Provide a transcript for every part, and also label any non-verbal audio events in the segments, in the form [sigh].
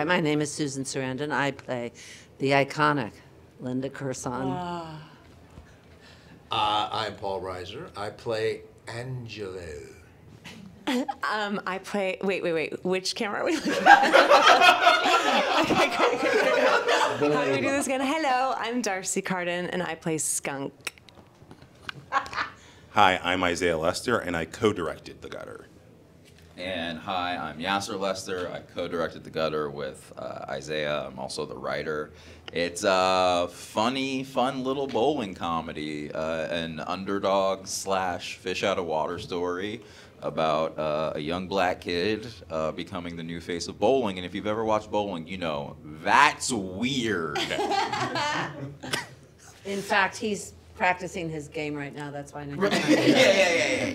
Hi, my name is Susan Sarandon. I play the iconic Linda Curson. Uh, I'm Paul Reiser. I play Angelo. [laughs] Um, I play. Wait, wait, wait. Which camera are we looking at? okay, great, great, great. How do we do this again? Hello, I'm D'Arcy Carden, and I play Skunk. Hi, I'm Isaiah Lester, and I co-directed The Gutter. And hi, I'm Yasir Lester. I co-directed The Gutter with uh, Isaiah. I'm also the writer. It's a funny, fun little bowling comedy, uh, an underdog slash fish out of water story about uh, a young black kid uh, becoming the new face of bowling. And if you've ever watched bowling, you know that's weird. [laughs] [laughs] In fact, he's practicing his game right now. That's why. I know. [laughs] yeah, yeah, yeah,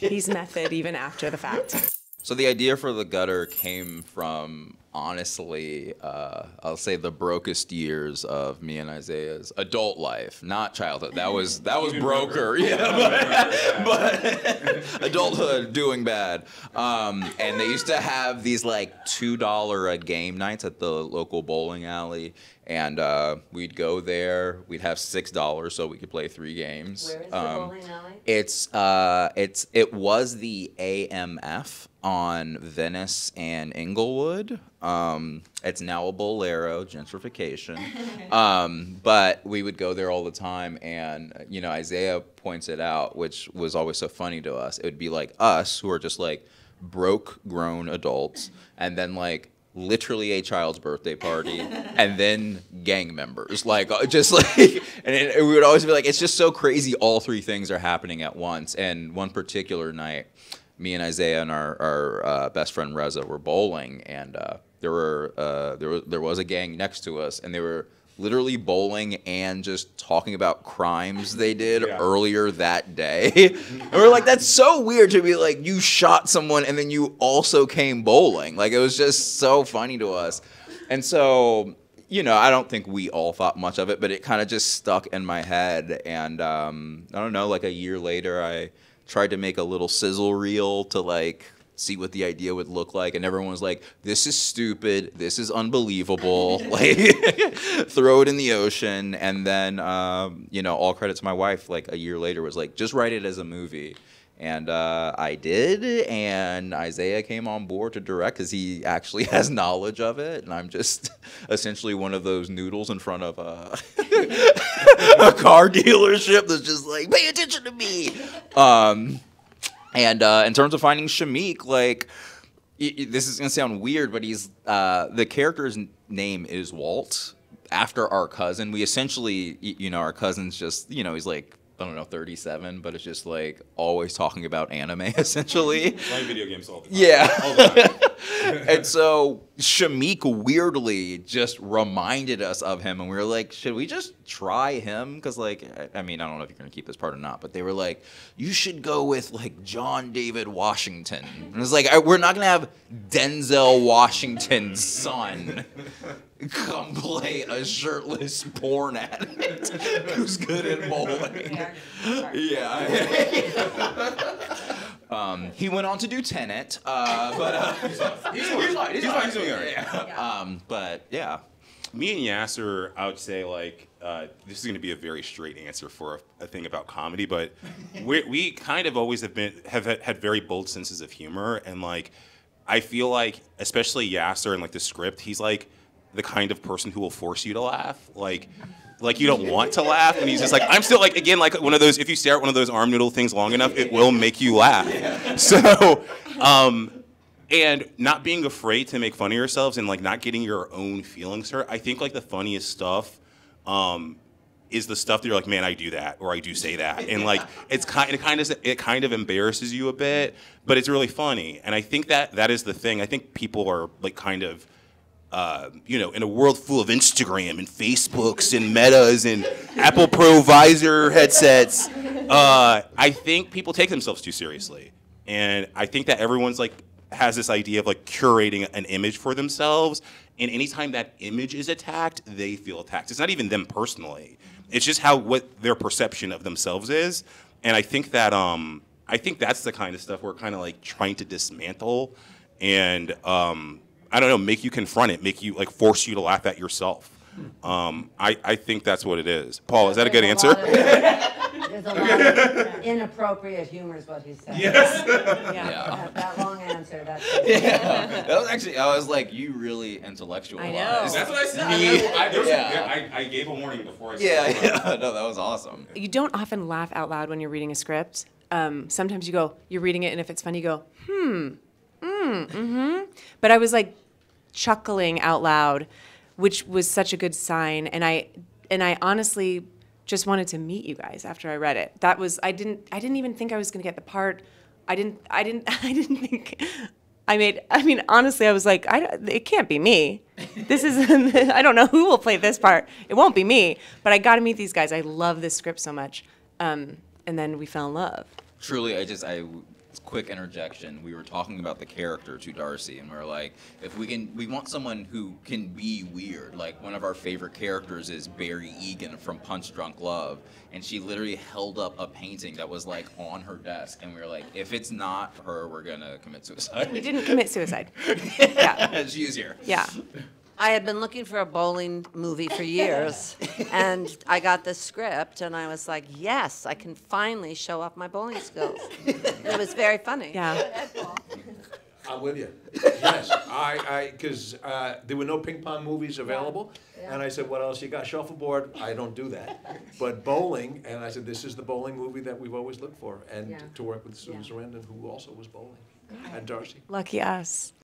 yeah. He's method even after the fact. So the idea for the gutter came from honestly, uh, I'll say the brokest years of me and Isaiah's adult life, not childhood. That was that was broker, yeah, [laughs] but, [laughs] but adulthood doing bad. Um, and they used to have these like two dollar a game nights at the local bowling alley, and uh, we'd go there. We'd have six dollars so we could play three games. Where is the Um, bowling alley? it's uh, it's it was the AMF on Venice and Inglewood. Um, it's now a Bowlero gentrification, [laughs] um, but we would go there all the time. And you know, Isaiah points it out, which was always so funny to us. It would be like us who are just like broke grown adults, and then like literally a child's birthday party [laughs] and then gang members like uh, just [laughs] like and it, we would always be like it's just so crazy all three things are happening at once and one particular night me and isaiah and our, our uh, best friend reza were bowling and uh, there were uh, there, was, there was a gang next to us and they were literally bowling and just talking about crimes they did Yeah. earlier that day. [laughs] and we're like, that's so weird to be like, you shot someone and then you also came bowling. Like, it was just so funny to us. And so, you know, I don't think we all thought much of it, but it kind of just stuck in my head. And um, I don't know, like a year later, I tried to make a little sizzle reel to like see what the idea would look like and everyone was like this is stupid. This is unbelievable. [laughs] Like [laughs] throw it in the ocean and then um, you know all credit to my wife like a year later was like just write it as a movie. And uh, I did, and Isaiah came on board to direct because he actually [laughs] has knowledge of it, and I'm just essentially one of those noodles in front of a, [laughs] a car dealership that's just like, pay attention to me. Um, and uh, in terms of finding Shameik, like this is gonna sound weird, but he's uh, the character's name is Walt after our cousin. We essentially, you know, our cousin's just, you know, he's like. I don't know, 37, but it's just like always talking about anime [laughs] essentially. Playing video games all the time. Yeah. All the time. [laughs] and so Shameik weirdly just reminded us of him, and we were like, should we just try him? Because, like, I- I mean, I don't know if you're going to keep this part or not, but they were like, you should go with, like, John David Washington. And it's like, I, we're not going to have Denzel Washington's son come play a shirtless porn addict [laughs] who's good at bowling. Yeah. [laughs] um, he went on to do Tenet, uh, but uh, [laughs] he's fine. He's fine. He's fine. He's doing all right. Yeah. Um, but yeah. Me and Yasir, I would say like uh, this is going to be a very straight answer for a, a thing about comedy, but [laughs] we we kind of always have been have had- had very bold senses of humor, and like I feel like especially Yasir and like the script, he's like the kind of person who will force you to laugh, like. Like you don't want to laugh, and he's just like, I'm still like again like one of those. If you stare at one of those arm noodle things long enough, it will make you laugh. So, um, and not being afraid to make fun of yourselves and like not getting your own feelings hurt. I think like the funniest stuff um, is the stuff that you're like, man, I do that or I do say that, [laughs] and like it's kind it kind of it kind of embarrasses you a bit, but it's really funny. And I think that that is the thing. I think people are like kind of. Uh, you know, in a world full of Instagram and Facebooks and Metas and Apple Pro Visor headsets, uh, I think people take themselves too seriously, and I think that everyone's like has this idea of like curating an image for themselves, and anytime that image is attacked, they feel attacked. It's not even them personally; it's just how what their perception of themselves is, and I think that um, I think that's the kind of stuff we're kind of like trying to dismantle, and um, I don't know, make you confront it, make you like force you to laugh at yourself. Um, I, I think that's what it is. Paul, is that a good There's answer? lot of- There's a lot of inappropriate humor is what he said. Yes. Yeah. Yeah. That, that long answer, that's. [laughs] that was actually, I was like, you really intellectualized. I know. That's what I said. Me. I, I, there was Yeah. I, I gave a warning before I said Yeah, yeah, [laughs] no, that was awesome. You don't often laugh out loud when you're reading a script. Um, sometimes you go, you're reading it, and if it's funny, you go, hmm, mm, mm-hmm. But I was like chuckling out loud, which was such a good sign. And I, and I honestly just wanted to meet you guys after I read it. That was I didn't I didn't even think I was gonna get the part. I didn't I didn't [laughs] I didn't think. I made. I mean, honestly, I was like, I, it can't be me. This is. [laughs] I don't know who will play this part. It won't be me. But I got to meet these guys. I love this script so much. Um, and then we fell in love. Truly, I just, I, quick interjection. We were talking about the character to D'Arcy, and we are like, if we can, we want someone who can be weird. Like, one of our favorite characters is Barry Egan from Punch Drunk Love, and she literally held up a painting that was like on her desk, and we were like, if it's not her, we're gonna commit suicide. We didn't commit suicide. [laughs] Yeah. she is here. Yeah. I had been looking for a bowling movie for years, [laughs] and I got this script, and I was like, yes, I can finally show off my bowling skills. It was very funny. Yeah. I'm with you. Yes, I, I, because uh, there were no ping pong movies available, and I said, "What else you got?" Shuffleboard. I don't do that, but bowling, and I said, "This is the bowling movie that we've always looked for," and Yeah. to work with Susan Yeah. Sarandon, who also was bowling, and D'Arcy. Lucky us.